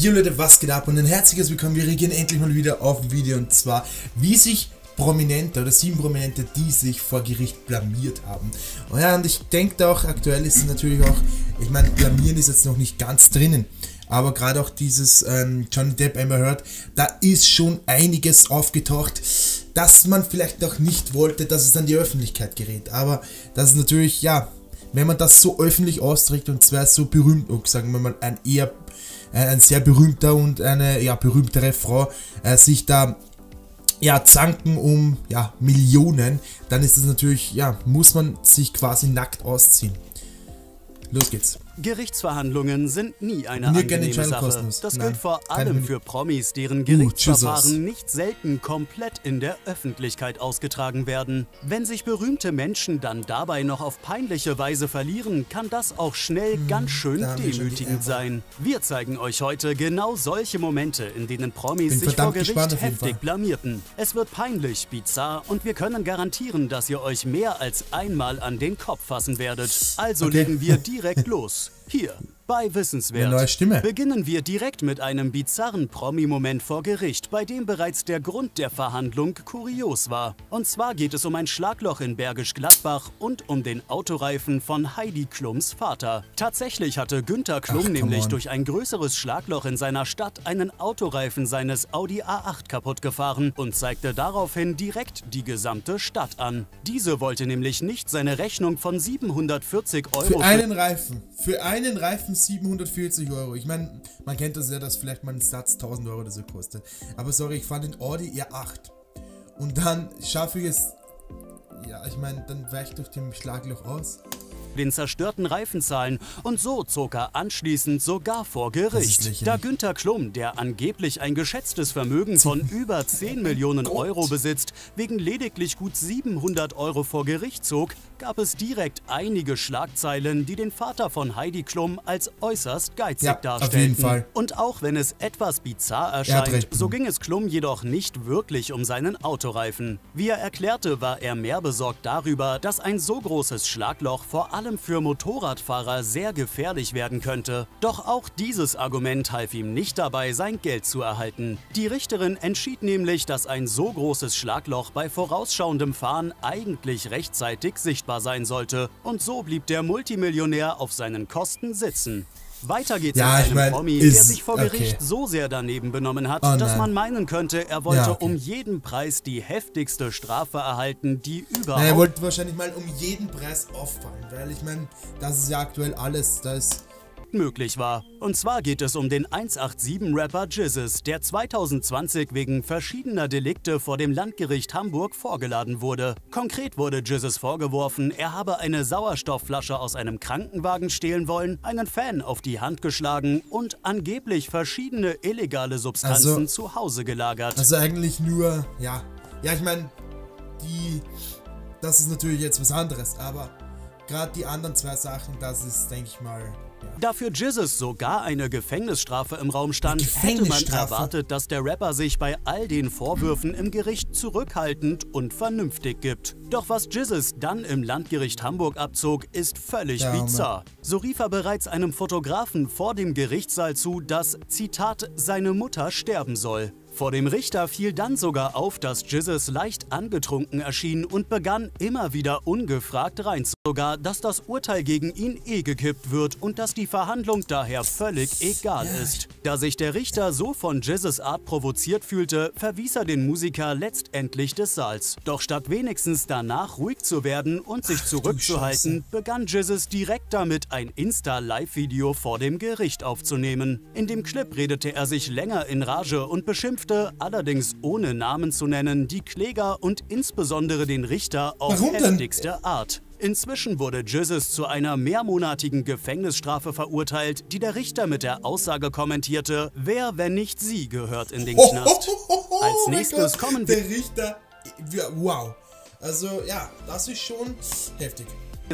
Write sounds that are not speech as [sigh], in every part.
Jo Leute, was geht ab und ein herzliches Willkommen. Wir reagieren endlich mal wieder auf ein Video und zwar, wie sich Prominente oder sieben Prominente, die sich vor Gericht blamiert haben. Und ja, und ich denke auch, aktuell ist es natürlich auch, ich meine, blamieren ist jetzt noch nicht ganz drinnen, aber gerade auch dieses ähm, Johnny Depp Amber Heard, da ist schon einiges aufgetaucht, dass man vielleicht auch nicht wollte, dass es an die Öffentlichkeit gerät. Aber das ist natürlich, ja, wenn man das so öffentlich austrägt und zwar so berühmt, oh, sagen wir mal, ein eher ein sehr berühmter und eine ja, berühmtere Frau äh, sich da ja, zanken um ja, Millionen, dann ist es natürlich, ja, muss man sich quasi nackt ausziehen. Los geht's. Gerichtsverhandlungen sind nie eine Mir angenehme Sache. Das Nein, gilt vor allem für Promis, deren uh, Gerichtsverfahren uh, nicht selten komplett in der Öffentlichkeit ausgetragen werden. Wenn sich berühmte Menschen dann dabei noch auf peinliche Weise verlieren, kann das auch schnell hm, ganz schön demütigend sein. Wir zeigen euch heute genau solche Momente, in denen Promis Bin sich vor Gericht heftig blamierten. Es wird peinlich, bizarr und wir können garantieren, dass ihr euch mehr als einmal an den Kopf fassen werdet. Also okay. legen wir direkt [laughs] los. here. Bei Wissenswert neue Stimme. beginnen wir direkt mit einem bizarren Promi-Moment vor Gericht, bei dem bereits der Grund der Verhandlung kurios war. Und zwar geht es um ein Schlagloch in Bergisch Gladbach und um den Autoreifen von Heidi Klums Vater. Tatsächlich hatte Günther Klum Ach, nämlich durch ein größeres Schlagloch in seiner Stadt einen Autoreifen seines Audi A8 kaputt gefahren und zeigte daraufhin direkt die gesamte Stadt an. Diese wollte nämlich nicht seine Rechnung von 740 Euro... Für einen Reifen. Für einen Reifen 740 Euro. Ich meine, man kennt das ja, dass vielleicht mal ein Satz 1000 Euro oder so kostet. Aber sorry, ich fahre den Audi R8. Und dann schaffe ich es. Ja, ich meine, dann weicht durch dem Schlagloch aus den zerstörten Reifenzahlen und so zog er anschließend sogar vor Gericht. Da Günther Klum, der angeblich ein geschätztes Vermögen von [laughs] über 10 Millionen Euro besitzt, wegen lediglich gut 700 Euro vor Gericht zog, gab es direkt einige Schlagzeilen, die den Vater von Heidi Klum als äußerst geizig ja, darstellten. Und auch wenn es etwas bizarr erscheint, so ging es Klum jedoch nicht wirklich um seinen Autoreifen. Wie er erklärte, war er mehr besorgt darüber, dass ein so großes Schlagloch vor allem allem für Motorradfahrer sehr gefährlich werden könnte. Doch auch dieses Argument half ihm nicht dabei, sein Geld zu erhalten. Die Richterin entschied nämlich, dass ein so großes Schlagloch bei vorausschauendem Fahren eigentlich rechtzeitig sichtbar sein sollte. Und so blieb der Multimillionär auf seinen Kosten sitzen. Weiter geht's ja, mit einem mein, Promi, ist, der sich vor Gericht okay. so sehr daneben benommen hat, oh dass man meinen könnte, er wollte ja, okay. um jeden Preis die heftigste Strafe erhalten, die überhaupt... Na, er wollte wahrscheinlich mal um jeden Preis auffallen, weil ich meine, das ist ja aktuell alles, da ist möglich war. Und zwar geht es um den 187-Rapper Jizzes, der 2020 wegen verschiedener Delikte vor dem Landgericht Hamburg vorgeladen wurde. Konkret wurde Jizzes vorgeworfen, er habe eine Sauerstoffflasche aus einem Krankenwagen stehlen wollen, einen Fan auf die Hand geschlagen und angeblich verschiedene illegale Substanzen also, zu Hause gelagert. Also eigentlich nur, ja, ja ich meine, die, das ist natürlich jetzt was anderes, aber gerade die anderen zwei Sachen, das ist, denke ich mal, da für Jizzes sogar eine Gefängnisstrafe im Raum stand, hätte man erwartet, dass der Rapper sich bei all den Vorwürfen im Gericht zurückhaltend und vernünftig gibt. Doch was Jizzes dann im Landgericht Hamburg abzog, ist völlig ja, bizarr. So rief er bereits einem Fotografen vor dem Gerichtssaal zu, dass, Zitat, seine Mutter sterben soll. Vor dem Richter fiel dann sogar auf, dass Jizzes leicht angetrunken erschien und begann immer wieder ungefragt rein. Sogar, dass das Urteil gegen ihn eh gekippt wird und dass die Verhandlung daher völlig egal ist. Da sich der Richter so von Jizzes Art provoziert fühlte, verwies er den Musiker letztendlich des Saals. Doch statt wenigstens danach ruhig zu werden und sich zurückzuhalten, begann Jizzes direkt damit, ein Insta-Live-Video vor dem Gericht aufzunehmen. In dem Clip redete er sich länger in Rage und beschimpfte schimpfte, allerdings ohne Namen zu nennen, die Kläger und insbesondere den Richter auf heftigste Art. Inzwischen wurde Jizzes zu einer mehrmonatigen Gefängnisstrafe verurteilt, die der Richter mit der Aussage kommentierte, wer, wenn nicht sie, gehört in den Knast. Als nächstes kommen wir... Der Richter... Wow. Also ja, das ist schon heftig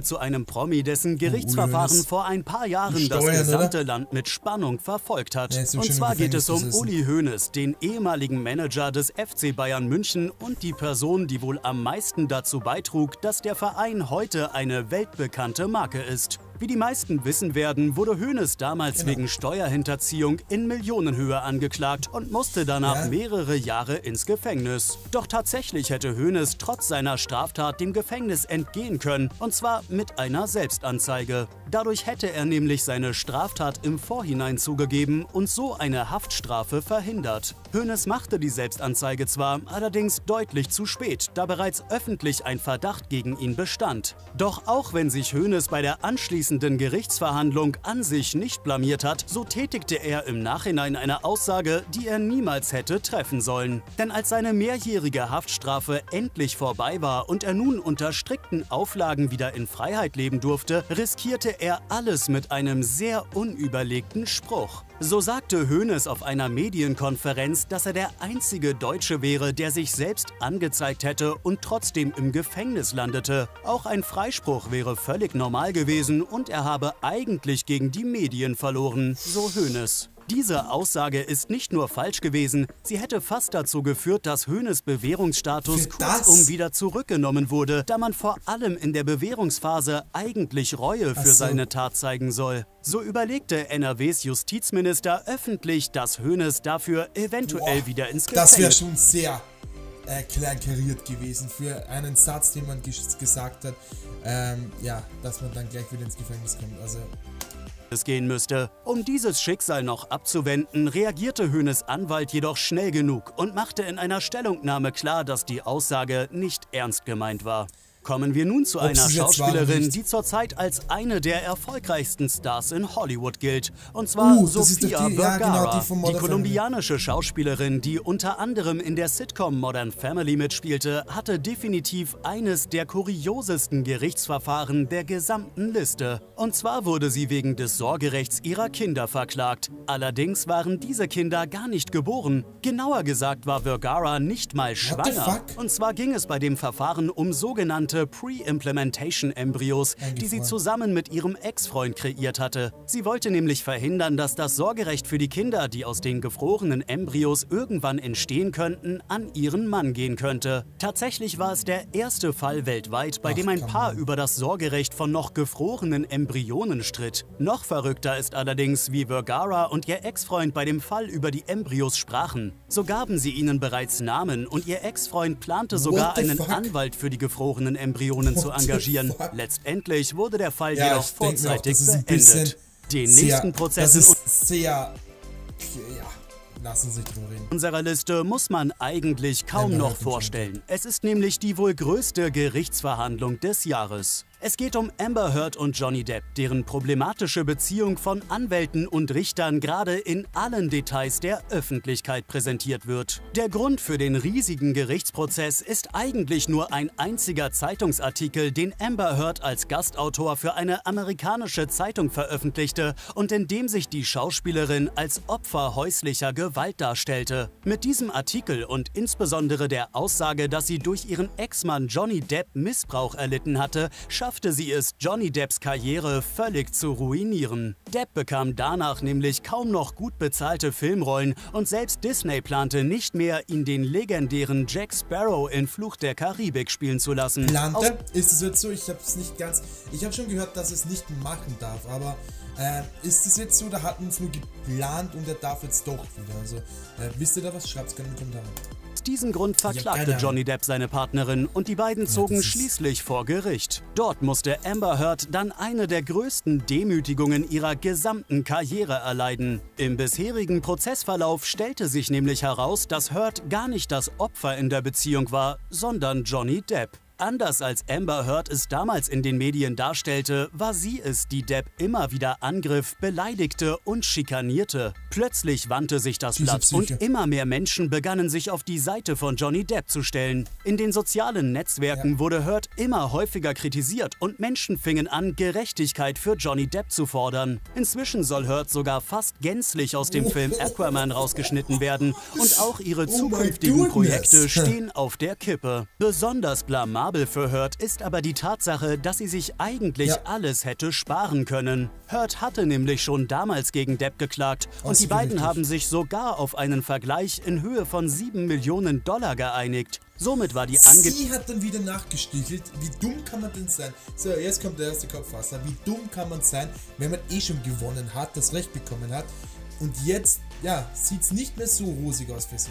zu einem Promi, dessen Gerichtsverfahren vor ein paar Jahren Steuern, das gesamte oder? Land mit Spannung verfolgt hat. Ja, und zwar geht es um Uli Hoeneß, den ehemaligen Manager des FC Bayern München und die Person, die wohl am meisten dazu beitrug, dass der Verein heute eine weltbekannte Marke ist. Wie die meisten wissen werden, wurde Hoeneß damals genau. wegen Steuerhinterziehung in Millionenhöhe angeklagt und musste danach ja. mehrere Jahre ins Gefängnis. Doch tatsächlich hätte Hoeneß trotz seiner Straftat dem Gefängnis entgehen können, und zwar mit einer Selbstanzeige. Dadurch hätte er nämlich seine Straftat im Vorhinein zugegeben und so eine Haftstrafe verhindert. Hoeneß machte die Selbstanzeige zwar, allerdings deutlich zu spät, da bereits öffentlich ein Verdacht gegen ihn bestand. Doch auch wenn sich Hoeneß bei der anschließenden Gerichtsverhandlung an sich nicht blamiert hat, so tätigte er im Nachhinein eine Aussage, die er niemals hätte treffen sollen. Denn als seine mehrjährige Haftstrafe endlich vorbei war und er nun unter strikten Auflagen wieder in Freiheit leben durfte, riskierte er alles mit einem sehr unüberlegten Spruch. So sagte Hoeneß auf einer Medienkonferenz, dass er der einzige Deutsche wäre, der sich selbst angezeigt hätte und trotzdem im Gefängnis landete. Auch ein Freispruch wäre völlig normal gewesen und er habe eigentlich gegen die Medien verloren, so Hoeneß. Diese Aussage ist nicht nur falsch gewesen, sie hätte fast dazu geführt, dass Höhnes Bewährungsstatus kurzum wieder zurückgenommen wurde, da man vor allem in der Bewährungsphase eigentlich Reue für so. seine Tat zeigen soll. So überlegte NRWs Justizminister öffentlich, dass Höhnes dafür eventuell Boah, wieder ins Gefängnis... Das wäre schon sehr äh, kleinkariert gewesen für einen Satz, den man gesagt hat, ähm, ja, dass man dann gleich wieder ins Gefängnis kommt. Also gehen müsste. Um dieses Schicksal noch abzuwenden, reagierte Höhnes Anwalt jedoch schnell genug und machte in einer Stellungnahme klar, dass die Aussage nicht ernst gemeint war. Kommen wir nun zu Ob einer Schauspielerin, die zurzeit als eine der erfolgreichsten Stars in Hollywood gilt. Und zwar uh, Sofia die, Vergara, ja, genau, die, die kolumbianische Schauspielerin, die unter anderem in der Sitcom Modern Family mitspielte, hatte definitiv eines der kuriosesten Gerichtsverfahren der gesamten Liste. Und zwar wurde sie wegen des Sorgerechts ihrer Kinder verklagt. Allerdings waren diese Kinder gar nicht geboren. Genauer gesagt war Vergara nicht mal schwanger. Und zwar ging es bei dem Verfahren um sogenannte sogenannte Pre-Implementation-Embryos, die sie zusammen mit ihrem Ex-Freund kreiert hatte. Sie wollte nämlich verhindern, dass das Sorgerecht für die Kinder, die aus den gefrorenen Embryos irgendwann entstehen könnten, an ihren Mann gehen könnte. Tatsächlich war es der erste Fall weltweit, bei Ach, dem ein Paar über das Sorgerecht von noch gefrorenen Embryonen stritt. Noch verrückter ist allerdings, wie Vergara und ihr Ex-Freund bei dem Fall über die Embryos sprachen. So gaben sie ihnen bereits Namen und ihr Ex-Freund plante sogar einen fuck? Anwalt für die gefrorenen Embryonen. Zu engagieren. Letztendlich wurde der Fall ja, jedoch vorzeitig auch, beendet. Den sehr, nächsten Prozessen das ist sehr, ja, lassen sich drüber reden. Unserer Liste muss man eigentlich kaum noch vorstellen. Es ist nämlich die wohl größte Gerichtsverhandlung des Jahres. Es geht um Amber Heard und Johnny Depp, deren problematische Beziehung von Anwälten und Richtern gerade in allen Details der Öffentlichkeit präsentiert wird. Der Grund für den riesigen Gerichtsprozess ist eigentlich nur ein einziger Zeitungsartikel, den Amber Heard als Gastautor für eine amerikanische Zeitung veröffentlichte und in dem sich die Schauspielerin als Opfer häuslicher Gewalt darstellte. Mit diesem Artikel und insbesondere der Aussage, dass sie durch ihren Ex-Mann Johnny Depp Missbrauch erlitten hatte, schafft schaffte sie es, Johnny Depps Karriere völlig zu ruinieren. Depp bekam danach nämlich kaum noch gut bezahlte Filmrollen und selbst Disney plante nicht mehr, ihn den legendären Jack Sparrow in Fluch der Karibik spielen zu lassen. Plante? Ist es jetzt so? Ich habe es nicht ganz... Ich habe schon gehört, dass es nicht machen darf, aber... Äh, ist es jetzt so, da hatten es nur geplant und er darf jetzt doch wieder. Also, äh, wisst ihr da was? Schreibt es gerne in den Kommentaren diesem Grund verklagte Johnny Depp seine Partnerin und die beiden zogen schließlich vor Gericht. Dort musste Amber Heard dann eine der größten Demütigungen ihrer gesamten Karriere erleiden. Im bisherigen Prozessverlauf stellte sich nämlich heraus, dass Heard gar nicht das Opfer in der Beziehung war, sondern Johnny Depp. Anders als Amber Heard es damals in den Medien darstellte, war sie es, die Depp immer wieder angriff, beleidigte und schikanierte. Plötzlich wandte sich das Blatt und immer mehr Menschen begannen sich auf die Seite von Johnny Depp zu stellen. In den sozialen Netzwerken ja. wurde Heard immer häufiger kritisiert und Menschen fingen an, Gerechtigkeit für Johnny Depp zu fordern. Inzwischen soll Heard sogar fast gänzlich aus dem Film Aquaman rausgeschnitten werden und auch ihre oh zukünftigen Projekte stehen auf der Kippe. Besonders blamabel profitabel für Hurt ist aber die Tatsache, dass sie sich eigentlich ja. alles hätte sparen können. Hurt hatte nämlich schon damals gegen Depp geklagt und die beiden richtig. haben sich sogar auf einen Vergleich in Höhe von 7 Millionen Dollar geeinigt. Somit war die Ange Sie hat dann wieder nachgestichelt. Wie dumm kann man denn sein? So, jetzt kommt der erste Kopfwasser. Wie dumm kann man sein, wenn man eh schon gewonnen hat, das Recht bekommen hat und jetzt, ja, sieht es nicht mehr so rosig aus für sie.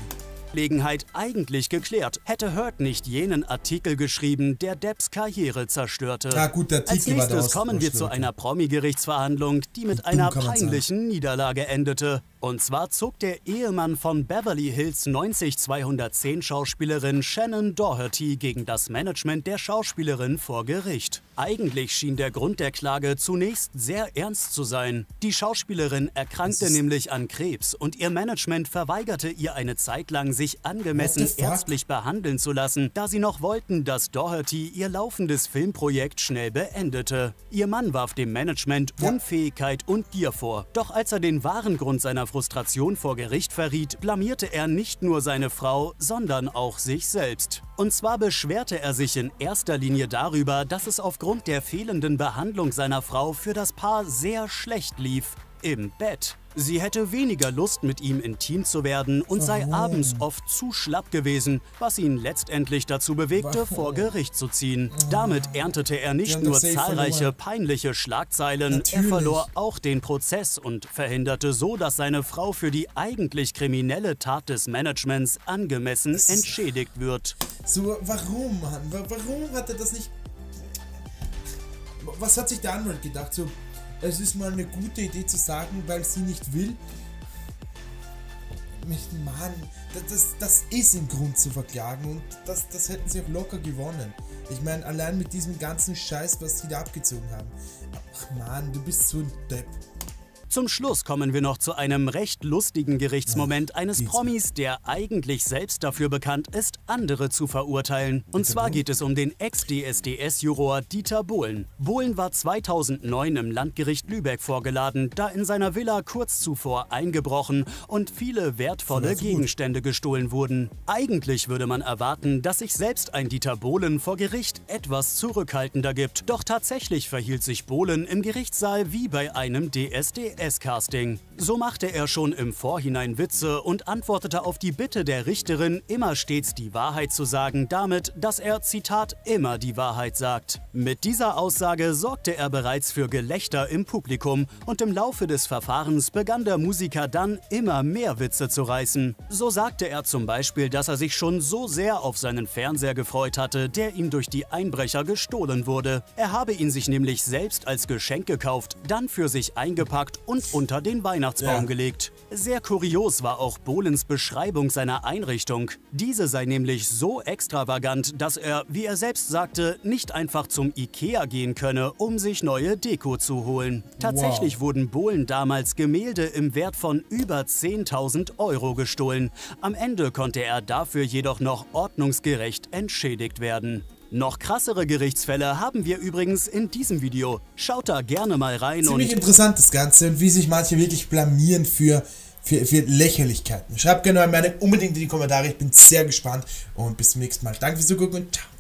Angelegenheit eigentlich geklärt, hätte Hurt nicht jenen Artikel geschrieben, der Depps Karriere zerstörte. Ja, gut, der Artikel Als nächstes kommen wir zu einer Promi-Gerichtsverhandlung, die mit einer peinlichen Niederlage endete. Und zwar zog der Ehemann von Beverly Hills 90210 Schauspielerin Shannon Doherty gegen das Management der Schauspielerin vor Gericht. Eigentlich schien der Grund der Klage zunächst sehr ernst zu sein. Die Schauspielerin erkrankte nämlich an Krebs und ihr Management verweigerte ihr eine Zeit lang, sich angemessen ärztlich behandeln zu lassen, da sie noch wollten, dass Doherty ihr laufendes Filmprojekt schnell beendete. Ihr Mann warf dem Management Unfähigkeit und Gier vor. Doch als er den wahren Grund seiner Frustration vor Gericht verriet, blamierte er nicht nur seine Frau, sondern auch sich selbst. Und zwar beschwerte er sich in erster Linie darüber, dass es aufgrund der fehlenden Behandlung seiner Frau für das Paar sehr schlecht lief im Bett. Sie hätte weniger Lust, mit ihm intim zu werden und sei Warum? abends oft zu schlapp gewesen, was ihn letztendlich dazu bewegte, Warum? vor Gericht zu ziehen. Damit erntete er nicht nur zahlreiche peinliche Schlagzeilen, Natürlich. er verlor auch den Prozess und verhinderte so, dass seine Frau für die eigentlich kriminelle Tat des Managements angemessen entschädigt wird. So, warum, Mann? Warum hat er das nicht... Was hat sich der Anwalt gedacht? So, es ist mal eine gute Idee zu sagen, weil sie nicht will. Mann, das, das ist ein Grund zu verklagen und das, das hätten sie auch locker gewonnen. Ich meine, allein mit diesem ganzen Scheiß, was sie da abgezogen haben. Ach Mann, du bist so ein Depp. Zum Schluss kommen wir noch zu einem recht lustigen Gerichtsmoment eines Promis, der eigentlich selbst dafür bekannt ist, andere zu verurteilen. Und zwar geht es um den Ex-DSDS-Juror Dieter Bohlen. Bohlen war 2009 im Landgericht Lübeck vorgeladen, da in seiner Villa kurz zuvor eingebrochen und viele wertvolle Gegenstände gestohlen wurden. Eigentlich würde man erwarten, dass sich selbst ein Dieter Bohlen vor Gericht etwas zurückhaltender gibt. Doch tatsächlich verhielt sich Bohlen im Gerichtssaal wie bei einem DSDS. S casting. So machte er schon im Vorhinein Witze und antwortete auf die Bitte der Richterin, immer stets die Wahrheit zu sagen, damit, dass er, Zitat, immer die Wahrheit sagt. Mit dieser Aussage sorgte er bereits für Gelächter im Publikum und im Laufe des Verfahrens begann der Musiker dann immer mehr Witze zu reißen. So sagte er zum Beispiel, dass er sich schon so sehr auf seinen Fernseher gefreut hatte, der ihm durch die Einbrecher gestohlen wurde. Er habe ihn sich nämlich selbst als Geschenk gekauft, dann für sich eingepackt und unter den Weihnachtsbaum ja. gelegt. Sehr kurios war auch Bohlens Beschreibung seiner Einrichtung. Diese sei nämlich so extravagant, dass er, wie er selbst sagte, nicht einfach zum Ikea gehen könne, um sich neue Deko zu holen. Tatsächlich wow. wurden Bohlen damals Gemälde im Wert von über 10.000 Euro gestohlen. Am Ende konnte er dafür jedoch noch ordnungsgerecht entschädigt werden. Noch krassere Gerichtsfälle haben wir übrigens in diesem Video. Schaut da gerne mal rein Ziemlich und... interessant das Ganze und wie sich manche wirklich blamieren für, für, für Lächerlichkeiten. Schreibt gerne mal meine unbedingt in die Kommentare, ich bin sehr gespannt und bis zum nächsten Mal. Danke fürs Zugucken und ciao.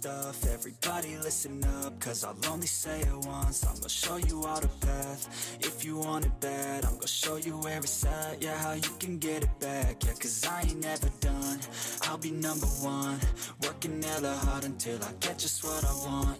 Stuff. Everybody listen up Cause I'll only say it once. I'm gonna show you all the path. If you want it bad I'm gonna show you where it's at. Yeah, how you can get it back. Yeah, cause I ain't never done. I'll be number one Working hella hard until I get just what I want